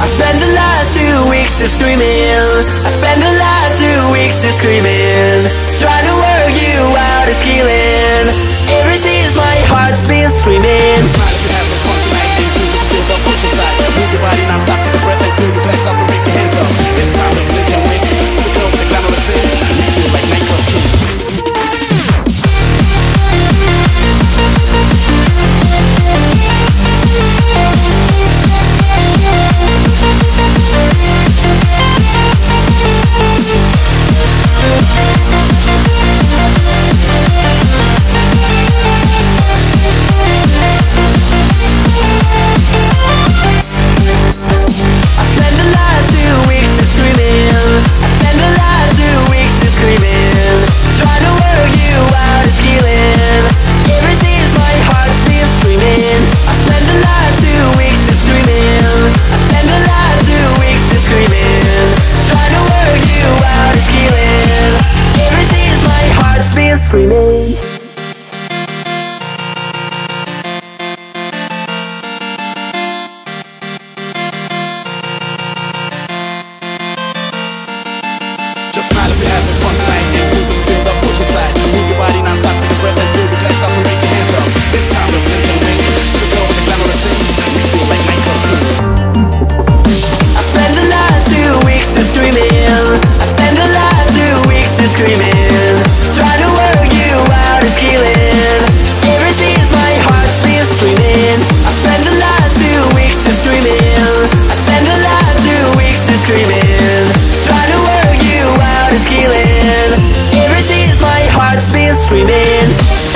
I spent the last two weeks just screaming. I spent the last two weeks just screaming. Trying to work you out is healing. Ever since my heart's been screaming. screaming. Just smile if you have screaming.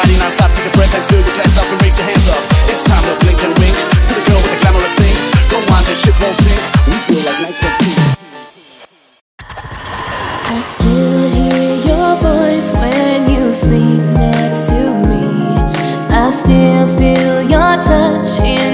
Friday night, stop, take a breath and fill your glass up and raise your hands up. It's time to blink and wink to the girl with the glamorous things. Don't mind shit won't. We feel like night. I still hear your voice when you sleep next to me. I still feel your touch in